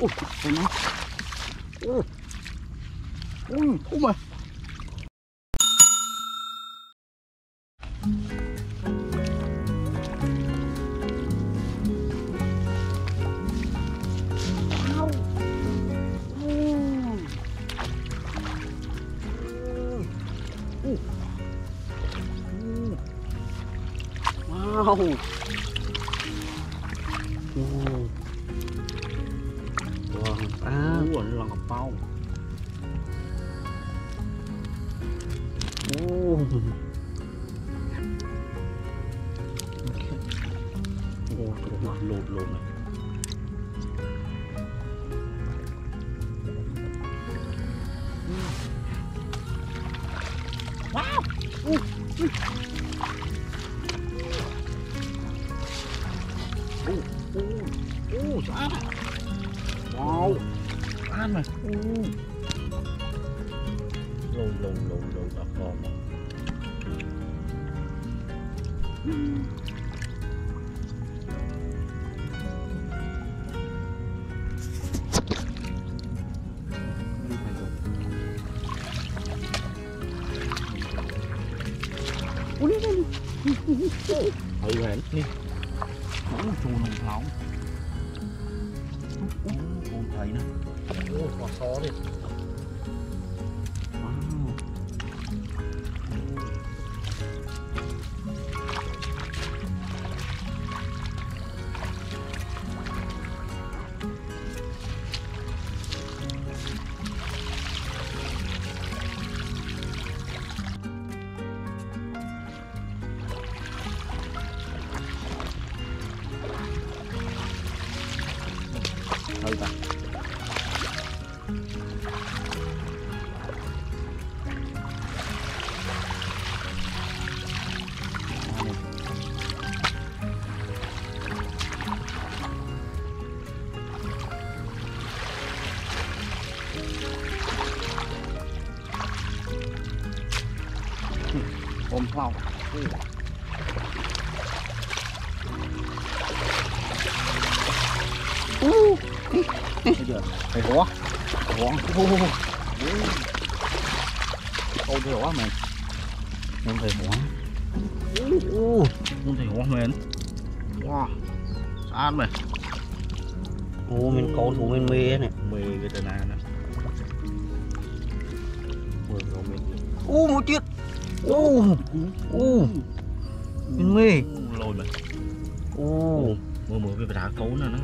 Ui, ui, nó. Ui, ui, thú mà. Wow. Ui. Ui. Ui. Ủa là ngọc bao. Ồ. Ồ, trời ơi, lột lột này. Wow. Ui, ăn. Ồ. Lồn lồn lồn lồn mà. Ui, ui. Ừ hẹn đi. Ủa, chùa nồng thảo. Ủa, con thấy nữa. Ủa, quả xó đi. Wow. Ôm phao bây giờ phải hóa hóa ô câu thì hóa mình không thể hóa ô không thể hóa mình wow ăn mày Ồ, câu thủ mình mê này. mì cái tên này nè rồi mình Ồ, một chiếc. Ồ, ồ, mình mê. lôi mày Ồ, mưa mưa cái đá cấu nè nó.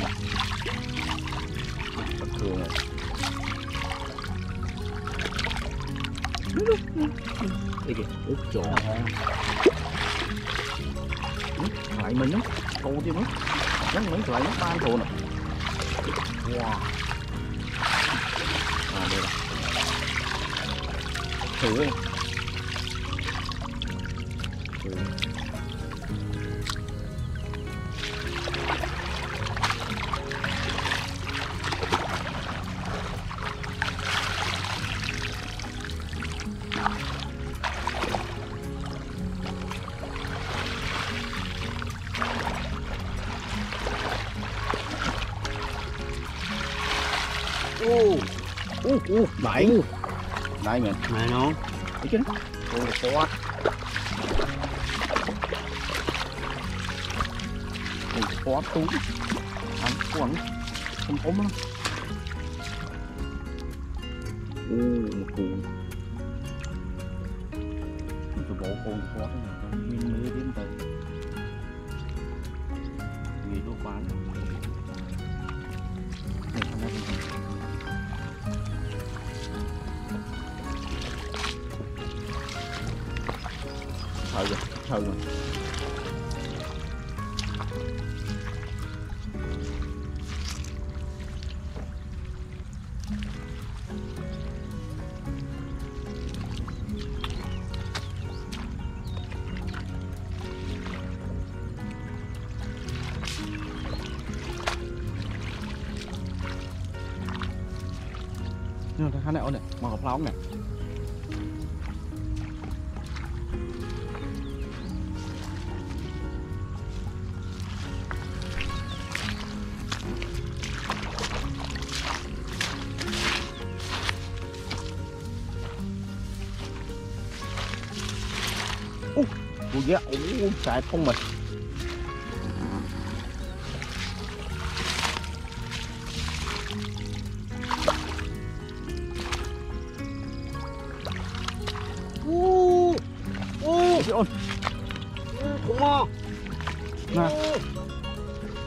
Bất Đây kìa, út chỗ Lại mình lắm, câu chứ mất Nhắn mấy lại nó tan thù nè. Wow. À đây là Thử đi Thử. Ô Ô, ô, bảy Đây mình. Này nó. Thấy chứ. Ô, quá. Ô, quá tú. Ăn, quẩn Không ốm lắm. Ô, một cù Cho bộ con quá Mình mới đến đây. Gì đâu bán. Này, thử rồi thử rồi. Nhưng mà này ổn này mà hợp lóng này? Ủa, ủa, dạ, ủa, xài không mày Ô, ô, chị ơi, không mà nè,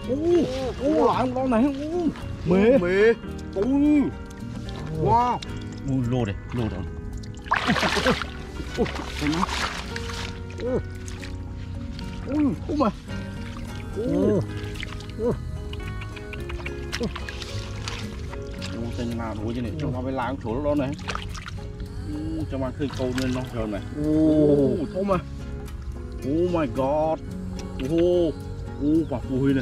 ô, ô, lại con này, ô, mê, mê ui. Wow ô, lô đây, lô đây, Ôi, nó. Ôi, ô mà, ô, ô, tên nào đuổi chứ này, cho mà phải làm chỗ đó này, ô, cho mà khơi câu lên nó rồi này. ô Oh my Oh my god. Oh Oh bà vui nè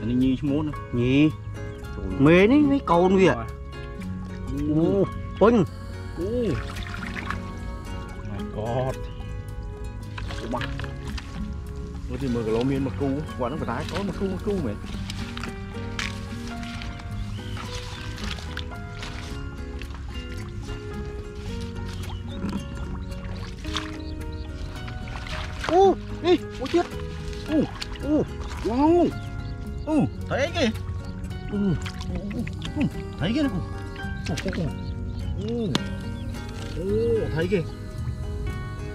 Anh ấy nhi chứ muốn nè nhỉ? Mê ní mấy con kìa. Ô pinh Oh My god Oh my Nó thì mời cái lỗ miên mà cu Quả nó phải đái có mà cu mà cu mày. Ô đi ô chết ô ô wow ô thấy kìa ô ô, thấy kìa nè cô ô ô ô ô ô thấy kìa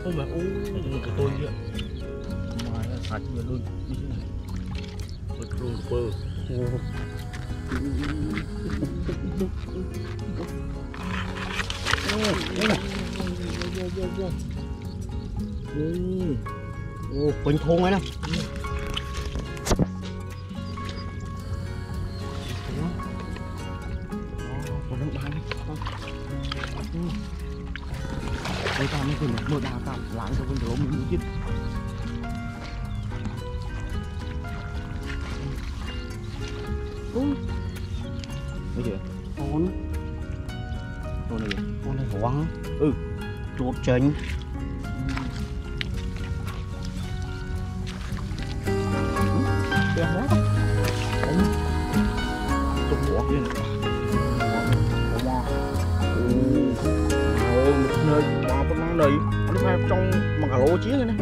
ผมแบบโอ้ยมันก็ตัวเยอะมาแล้วสัตว์เยอะรุ่นนี่ใช่ไหมเปิดรูเปิดโอ้นี่โอ้เป็นโค้งไงนะ đây tao mới quên mưa đào tao lãng cho con đồ mình chứ bây giờ con đồ này con này hoang Ừ. chuột chênh đen quá tụt bỏ kia này Wow này, anh phải trong bằng cả lô chiến này nè.